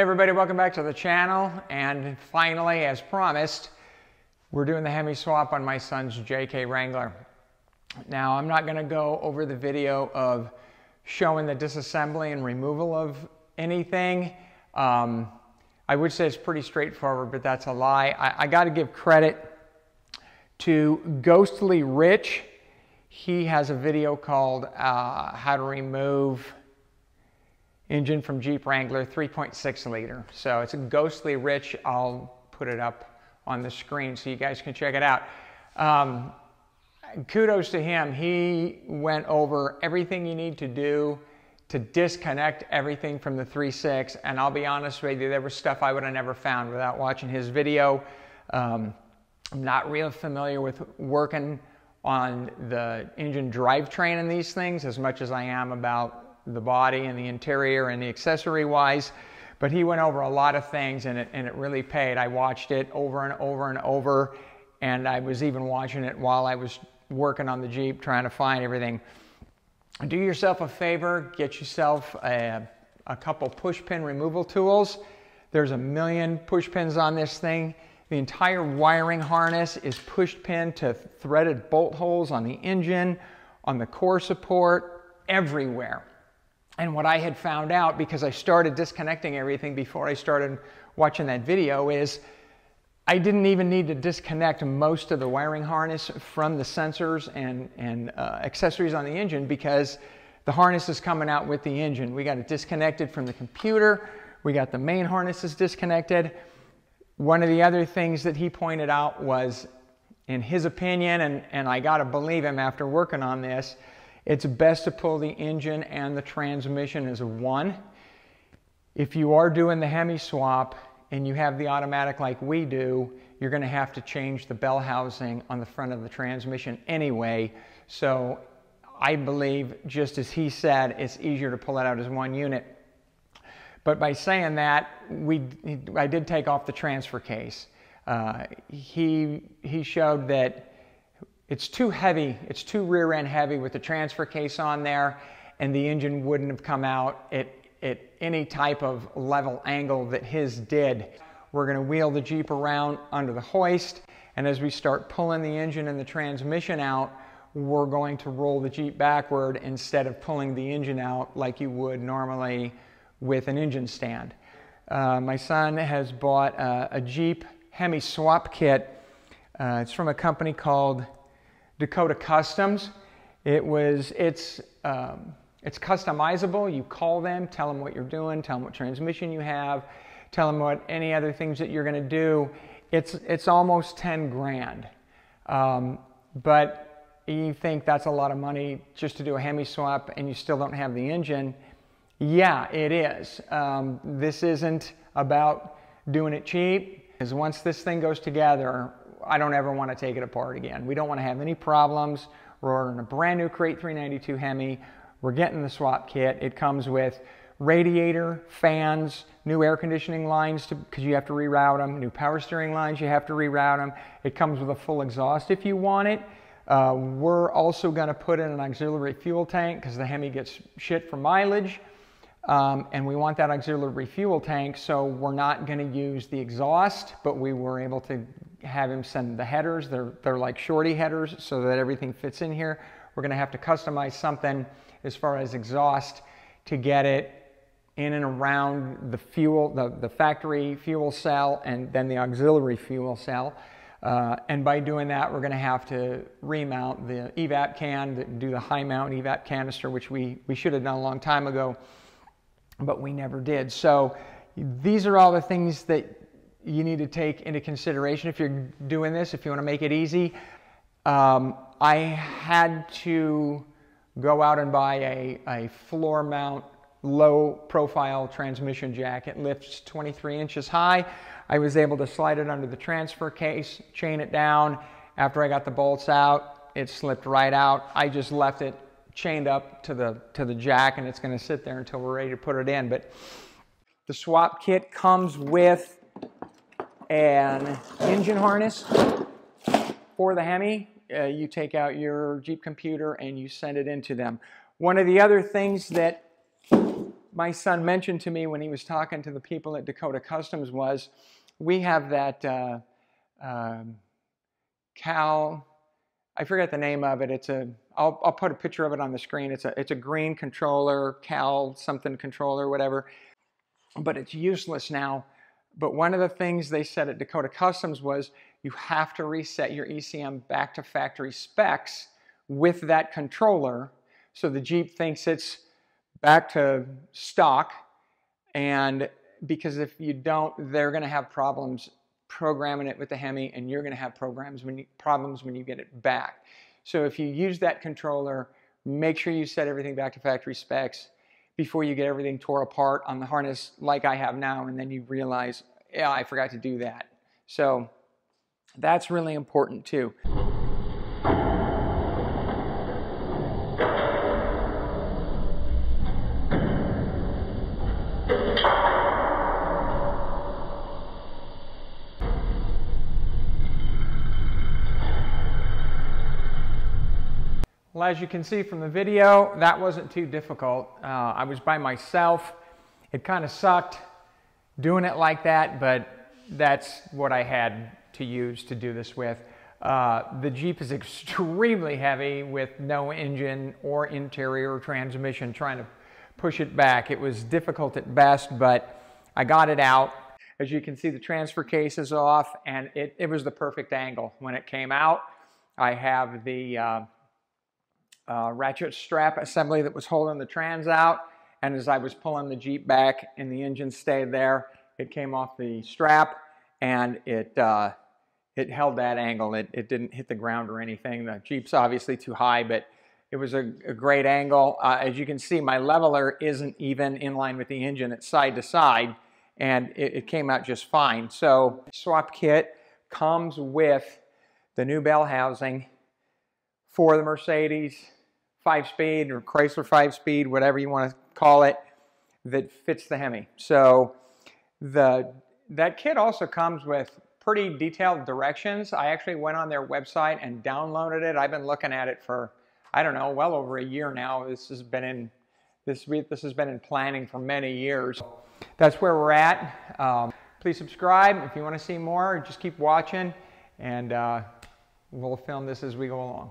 Hey everybody, welcome back to the channel. And finally, as promised, we're doing the Hemi swap on my son's JK Wrangler. Now, I'm not gonna go over the video of showing the disassembly and removal of anything. Um, I would say it's pretty straightforward, but that's a lie. I, I gotta give credit to Ghostly Rich. He has a video called uh, How to Remove engine from Jeep Wrangler, 3.6 liter. So it's a ghostly rich. I'll put it up on the screen so you guys can check it out. Um, kudos to him. He went over everything you need to do to disconnect everything from the 3.6. And I'll be honest with you, there was stuff I would have never found without watching his video. Um, I'm not real familiar with working on the engine drivetrain in these things as much as I am about the body and the interior and the accessory wise. But he went over a lot of things and it, and it really paid. I watched it over and over and over. And I was even watching it while I was working on the Jeep trying to find everything. Do yourself a favor, get yourself a, a couple push pin removal tools. There's a million push pins on this thing. The entire wiring harness is push pin to threaded bolt holes on the engine, on the core support, everywhere. And what I had found out because I started disconnecting everything before I started watching that video is I didn't even need to disconnect most of the wiring harness from the sensors and, and uh, accessories on the engine because the harness is coming out with the engine. We got it disconnected from the computer. We got the main harnesses disconnected. One of the other things that he pointed out was, in his opinion, and, and I got to believe him after working on this, it's best to pull the engine and the transmission as one. If you are doing the Hemi swap and you have the automatic like we do, you're going to have to change the bell housing on the front of the transmission anyway. So I believe, just as he said, it's easier to pull it out as one unit. But by saying that, we, I did take off the transfer case. Uh, he, he showed that it's too heavy, it's too rear end heavy with the transfer case on there, and the engine wouldn't have come out at, at any type of level angle that his did. We're gonna wheel the Jeep around under the hoist, and as we start pulling the engine and the transmission out, we're going to roll the Jeep backward instead of pulling the engine out like you would normally with an engine stand. Uh, my son has bought a, a Jeep Hemi swap kit. Uh, it's from a company called Dakota Customs. It was, it's, um, it's customizable. You call them, tell them what you're doing, tell them what transmission you have, tell them what any other things that you're going to do. It's, it's almost 10 grand. Um, but you think that's a lot of money just to do a Hemi swap and you still don't have the engine. Yeah, it is. Um, this isn't about doing it cheap. Because once this thing goes together, I don't ever want to take it apart again. We don't want to have any problems. We're ordering a brand new Crate 392 Hemi. We're getting the swap kit. It comes with radiator, fans, new air conditioning lines because you have to reroute them, new power steering lines, you have to reroute them. It comes with a full exhaust if you want it. Uh, we're also going to put in an auxiliary fuel tank because the Hemi gets shit for mileage. Um, and we want that auxiliary fuel tank, so we're not going to use the exhaust, but we were able to have him send the headers. They're, they're like shorty headers so that everything fits in here. We're going to have to customize something as far as exhaust to get it in and around the fuel, the, the factory fuel cell, and then the auxiliary fuel cell. Uh, and by doing that, we're going to have to remount the evap can, do the high mount evap canister, which we, we should have done a long time ago, but we never did. So these are all the things that you need to take into consideration if you're doing this, if you want to make it easy. Um, I had to go out and buy a, a floor mount low profile transmission jack. It lifts 23 inches high. I was able to slide it under the transfer case, chain it down. After I got the bolts out, it slipped right out. I just left it chained up to the, to the jack and it's gonna sit there until we're ready to put it in. But the swap kit comes with an engine harness for the Hemi. Uh, you take out your Jeep computer and you send it into them. One of the other things that my son mentioned to me when he was talking to the people at Dakota Customs was we have that uh, Cal, I forget the name of it. It's a, I'll, I'll put a picture of it on the screen. It's a, it's a green controller, Cal something controller, whatever, but it's useless now. But one of the things they said at Dakota Customs was you have to reset your ECM back to factory specs with that controller so the Jeep thinks it's back to stock and because if you don't they're going to have problems programming it with the Hemi and you're going to have programs when you, problems when you get it back. So if you use that controller, make sure you set everything back to factory specs before you get everything tore apart on the harness like I have now and then you realize, yeah, I forgot to do that. So that's really important too. Well, as you can see from the video, that wasn't too difficult. Uh, I was by myself. It kind of sucked doing it like that, but that's what I had to use to do this with. Uh, the Jeep is extremely heavy with no engine or interior transmission trying to push it back. It was difficult at best, but I got it out. As you can see, the transfer case is off and it, it was the perfect angle. When it came out, I have the uh, uh, ratchet strap assembly that was holding the trans out. And as I was pulling the Jeep back and the engine stayed there, it came off the strap and it, uh, it held that angle. It, it didn't hit the ground or anything. The Jeep's obviously too high, but it was a, a great angle. Uh, as you can see, my leveler isn't even in line with the engine. It's side to side, and it, it came out just fine. So swap kit comes with the new bell housing for the Mercedes five speed or Chrysler five speed, whatever you want to call it, that fits the Hemi. So the that kit also comes with pretty detailed directions. I actually went on their website and downloaded it. I've been looking at it for, I don't know, well over a year now. This has been in this this has been in planning for many years. That's where we're at. Um, please subscribe if you want to see more. Just keep watching, and uh, we'll film this as we go along.